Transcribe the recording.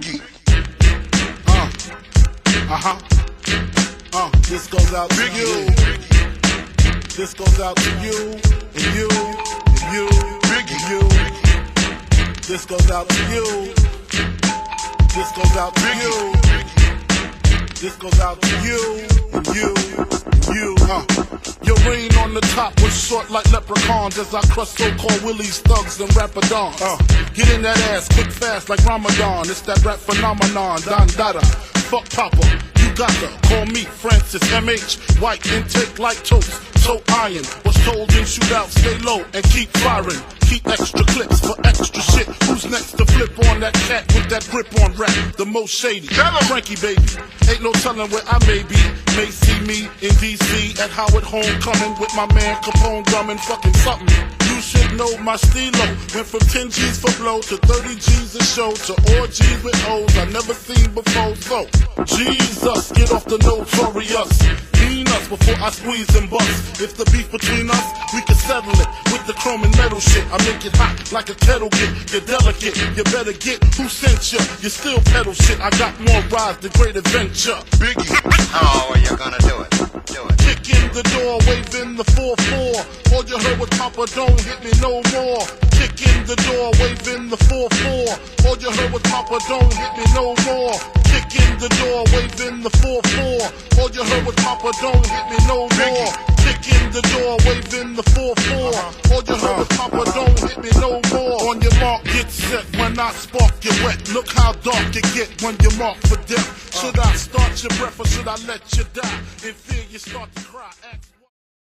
Biggie. Uh, uh-huh. Uh, this goes out to you. This goes out to you, and you, and you, and you. This goes out to you. This goes out to you. This goes out to you, you, you. Uh. Your reign on the top was short like leprechauns as I crush so-called willies, thugs, and rapadons. Uh. Get in that ass quick fast like Ramadan. It's that rap phenomenon, Don Dada. Fuck Papa, you got to call me Francis MH. White intake like toast, so iron. Was told in shootout, stay low and keep firing. Keep extra clips for extra shit. Next to flip on that cat with that grip on rap? The most shady. Frankie baby. Ain't no telling where I may be. May see me in DC at Howard Homecoming with my man Capone drumming fucking something. Know my stilo. Went from 10 G's for blow to 30 G's a show to orgies with O's I never seen before. So, Jesus, get off the notorious. Mean us before I squeeze and bust. If the beef between us, we can settle it with the chrome and metal shit. I make it hot like a kettle get. You're delicate, you better get who sent you. You still pedal shit. I got more rides than great adventure. Biggie. How are you gonna do it? Do it. Kick in the door, waving the 4-4. Heard was Papa, don't hit me no more. Kick in the door, waving the 4-4. All you heard was Papa, don't hit me no more. Kick in the door, waving the 4-4. All you heard was Papa, don't hit me no more. Kick in the door, waving the 4-4. All you heard was Papa, don't hit me no more. On your mark, get set. When I spark, you wet. Look how dark it get when you're marked for death. Should I start your breath or should I let you die? In fear, you start to cry.